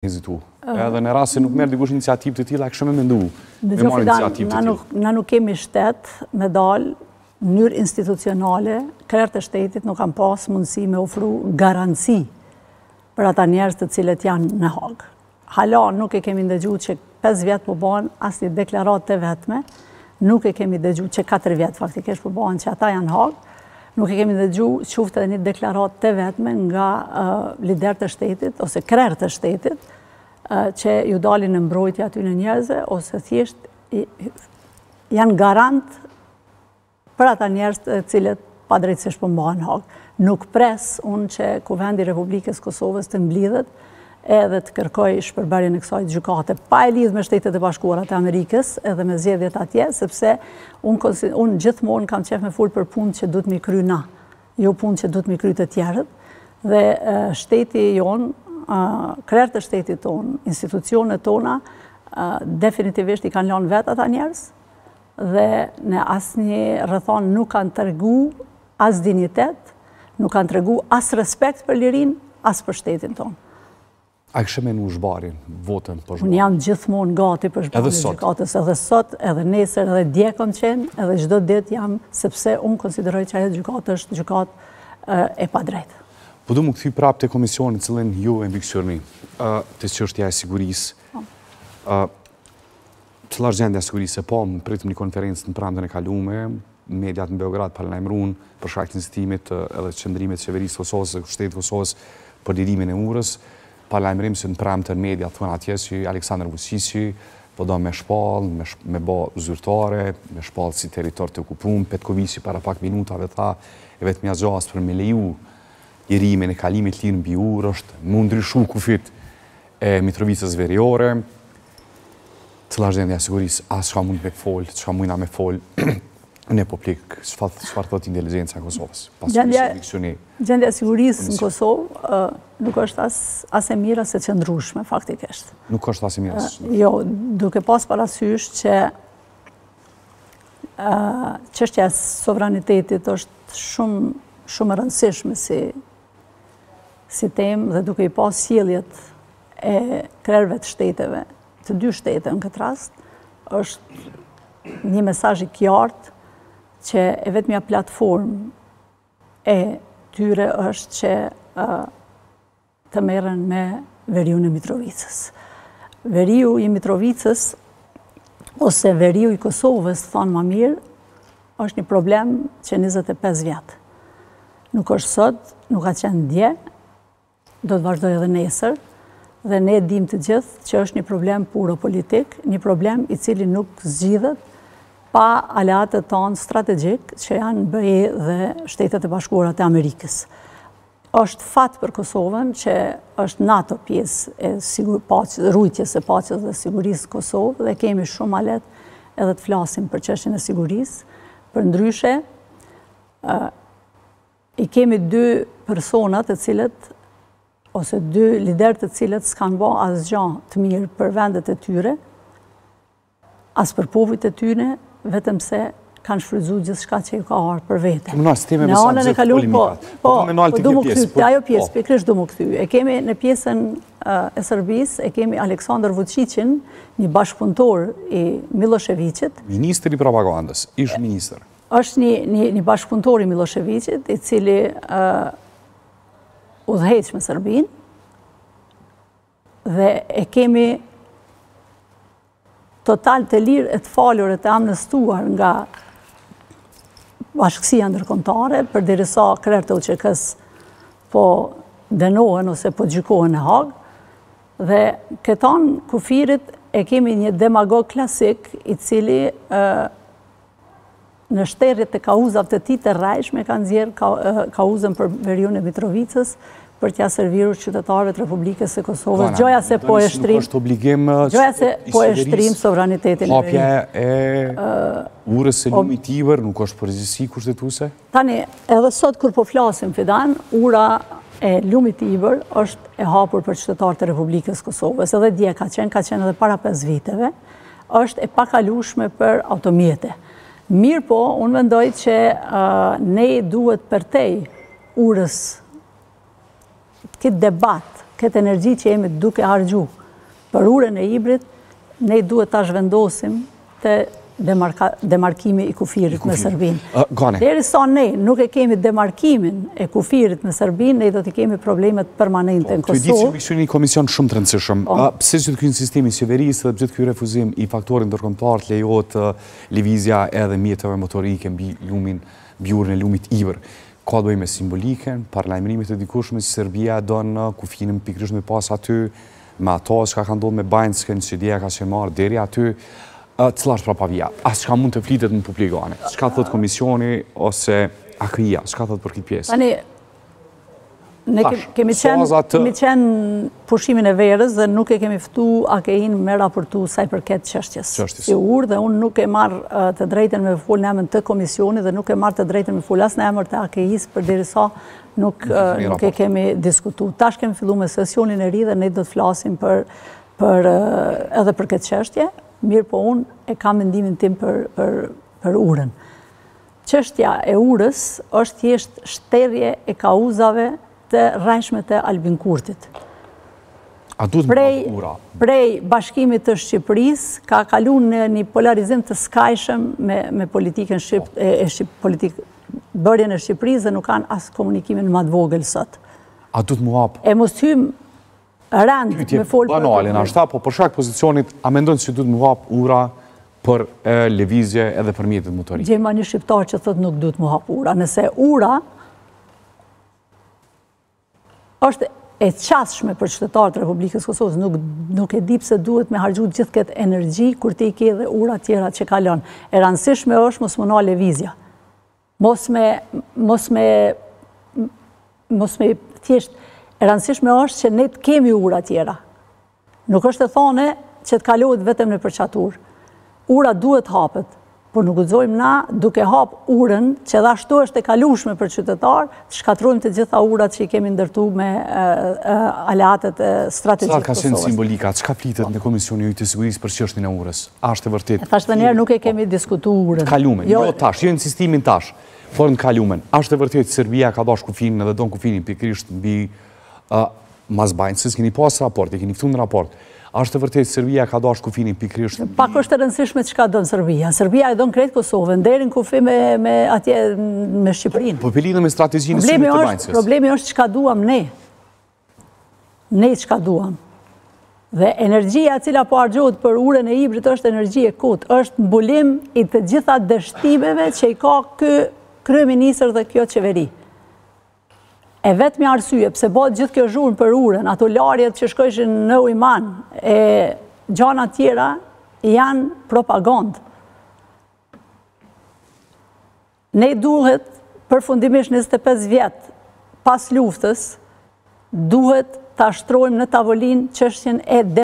vizitu. Edhe në rast se nuk merr dikush iniciativë të tila, kisha me mendu me marrë iniciativë të tila. Na nuk kemi shtet me dalë në mënyrë institucionale, krerët e shtetit nuk kanë pasë mundësi me ofru garanci për ata njerëz të cilët janë në Hagë. Hala nuk e kemi ndëgju që Pesë vjet po bahen, asnjë deklaratë të vetme nuk e kemi dëgju, që katër vjet faktikisht po bahen që ata janë n'Hagë, nuk e kemi dëgju qoftë edhe një deklaratë të vetme nga liderë të shtetit ose krerë të shtetit që ju dalin në mbrojtje atyne njerëzve ose thjesht janë garant Për ata njerëz të cilët padrejtësisht po mbahen n'Hagë. Nuk pres unë që Kuvendi i Republikës së Kosovës të mblidhet edhe të kërkojë shpërbërjen e kësaj gjykate, pa e lidhë me Shtetet e Bashkuara të Amerikës edhe me zgjedhjet atje, sepse unë unë gjithmonë kam qejf me fol për punët që duhet me i kry na, jo punët që duhet me i kry të tjerët. Dhe shteti jonë, krerët e shtetit tonë, institucionet tona, definitivisht i kanë lanë vetë ata njerëz, dhe në asnjë rrethanë nuk kanë tregu as dinjitet, nuk kanë tregu as respekt për lirinë, as për shtetin tonë. A kishe mendu zhbërjen, votën për zhbërjen? Unë jam gjithmonë gati për zhbërjen e gjykatës, edhe sot, edhe nesër, edhe dje kom qenë, edhe çdo ditë jam, sepse unë konsideroj që ajo gjykatë është gjykatë e padrejtë. Po du me u kthy prapë te komisioni të cilin ju e mbikëqyrni, te çështja e sigurisë, po. Cila është gjendja e sigurisë e pamë, pritëm një konferencë të premten e kalume, mediat në Beograd paralajmëruan për shkak të insistimit edhe qëndrimit të qeverisë Kosovës dhe shtetit Kosovës për lirimin e urës. Paralajmërim se të premten media thonë atje që Aleksandar Vuçiqi po do me shpall, me, shp me bë zyrtare, me shpall si territor të okupum. Petkoviqi para pak minutave tha e vetmja gjasë për me leju Lirimin e kalimit të lirë mbi urë është mu ndryshu kufijtë e Mitrovicës veriore, cila është gjendja e sigurisë, a çka mund me folë, çka mujna me folë, në publik, çfarë thotë inteligjenca e Kosovës, pasë në shë diksuni. Gjendja e sigurisë në Kosovë nuk është as e mirë as e qëndrueshme, faktikisht. Nuk është asë e mira se që ndrushme? Jo, duke pasë parasysh që Çështja e sovranitetit është shumë shumë e rëndësishme si si temë dhe duke i pa sjelljet e krerëve të shteteve, të dy shteteve në këtë rast, është një mesazh i qartë që e vetmja platformë e tyre është që të merren me veriun e Mitrovicës. Veriu i Mitrovicës, ose veriu i Kosovës, thonë ma mirë, është një problem që 25 vjet. Nuk është sot, nuk ka qenë dje, do të vazhdojë edhe nesër, dhe ne dimë të gjithë që është një problem puro politik, një problem i cili nuk zgjidhet pa aleatët tanë strategjikë që janë BE dhe Shtetet e Bashkuara të Amerikës. Është fat për Kosovën që është NATO pjesë e ruajtjes së paqes dhe sigurisë në Kosovë dhe kemi shumë hallet edhe të flasim për çështjen e sigurisë. Përndryshe, i kemi dy persona të cilët, ose dy liderë të cilët s'kanë ba asgja të mirë për vendet e tyre, As për popujt e tyre, vetëm se kanë shfrytëzu gjithçka që u ka ardh për vete. Më nalë, teme me sa të zëtë polimi po, patë. Po, po, po, po, du m'u kthy te ajo pjesë, po. pikërisht du m'u kthy. E kemi në pjesën e Serbisë, e kemi Aleksandër Vuçiqin, një bashkëpunëtor i Millosheviqit. Ministër i propagandës, ish-ministër. është një bashkëpunëtor i Millosheviqit, i cili udhëheq me Serbinë, Dhe e kemi total të lirë e të falur e të amnistuar nga bashkësia ndërkombëtare, përderisa krerët e UÇK-së po dënohen ose po gjykohen në Hagë, dhe këtë anë kufirit e kemi një demagog klasik i cili Në shterje të kauzave të tij të rrejshme ka nxjerrë kauzën për veriun e Mitrovicës për t'ia servuar qytetarëve të Republikës së Kosovës, gjoja se po e shtrin, gjoja se po e shtrin sovranitetin në veri. Hapja e urës së lumit Ibër nuk është përgjegjësi kushtetuese? Tani, edhe sot kur po flasim Fidan, ura e lumit Ibër është e hapur për qytetarët e Republikës së Kosovës, edhe dje ka qenë, ka qenë edhe para 5 viteve, është e pakalueshme për automjete. Mirëpo, unë mendoj që ne duhet përtej urës këtë debat, këtë energji që jemi duke harxhu për urën e Ibrit, ne duhet ta zhvendosim te demarkimi i kufirit me Serbinë. Derisa ne nuk e kemi demarkimin, e kufirit me Serbinë, ne do t'i kemi problemet permanente në Kosovë. Po, ju e dini që kishte një komision shumë të rëndësishëm. Po. Pse gjithë ky insistim i qeverisë dhe gjithë ky refuzim i faktorit ndërkombëtar të lejohet lëvizja edhe e mjeteve motorike mbi lumin, mbi urën e lumit Ibër? Ka të bëjë me simbolikën, paralajmërimet e dikurshme, që Serbia e don kufirin pikërisht me e pas aty Me ato çka ka ndodhë me Banjskën, që dija ka qenë marrë deri aty, cila është prapavija? A çka mund të flitet në publik, a? Çka thotë komisioni ose AKI-a? Çka thotë për këtë pjesë? Ne kemi qenë n'pushimin e verës dhe nuk e kemi ftu AKI-in me raportu sa i përket çështjes së urës dhe unë nuk e marr të drejtën me fol në emër të komisionit dhe nuk e marr të drejtën me fol as në emër të AKI-së përderisa Nuk e kemi diskutu. Tash kemi fillu me sesionin e ri dhe ne do të flasim edhe për këtë çështje, mirëpo unë e kam mendimin tim për urën. Çështja e urës është thjesht shterrje e kauzave të rrejshme të Albin Kurtit. A duhet me u hap ura? Prej bashkimit të Shqipërisë, ka kalu në një polarizim të skajshëm me politikën e Shqipërisë, bërjen e Shqipërisë dhe nuk kanë as komunikimin ma të vogël sot. A duhet m'u hap? E mos hymë rend me folë për të të ashta, po për shkak pozicionit, a mendon që duhet m'u hap ura për lëvizje edhe për mjetet motorike? Gjema një shqiptar që thotë nuk duhet m'u hap ura, nëse ura Është e qasshme për qytetarët e Republikës së Kosovës, nuk nuk e di pse duhet me harxhu gjithë këtë energji kur ti ke edhe ura të tjera që kalon. E rëndësishme është mos mu nal lëvizja. Mos me mos me mos me thjesht e rëndësishme është që ne të kemi ura të tjera. Nuk është e thanë që të kalohet vetëm nëpër çat urë. Ura duhet të hapet, por nuk guxojmë na, duke hapë urën, që edhe ashtu është e kalueshme për qytetarë, të shkatërrojmë të gjitha urat që i kemi ndërtu me aleatët strategjikë të Kosovës. Sa ka qenë simbolika, çka flitet në Komisioni yt të Sigurisë për çështjen e urës? A është e vërtetë? E thashë edhe njëherë nuk e kemi diskutu urën. N'kalumen, jo tash, jo insistimin tash, por në kalumen. A është e vërtetë Serbia ka dashtë kufinin edhe don kufinin pikërisht mbi Ë, mas Banjskës keni pas raport, e keni këtu në raport. A është e vërtetë Serbia e ka dashtë kufinin pikërisht? Pak është e rëndësishme çka don Serbia. Serbia e don krejt Kosovën, deri në kufi me me atje me Shqipërinë. Po pilinë me strategjinë e Syrit të Banjskës. Problemi është çka duam ne. Ne çka duam. Dhe energjia e cila po harxhohet për urën e Ibrit është energji e kot, është mbulim i të gjitha dështimeve që i ka ky kryeministër dhe kjo qeveri. E vetmja arsye pse bahet gjithë kjo zhurmë për urën, ato larjet që shkojshin në Ujman e gjana të tjera janë propagandë. Ne duhet përfundimisht 25 vjet pas luftës duhet ta shtrojmë në tavolinë çështjen e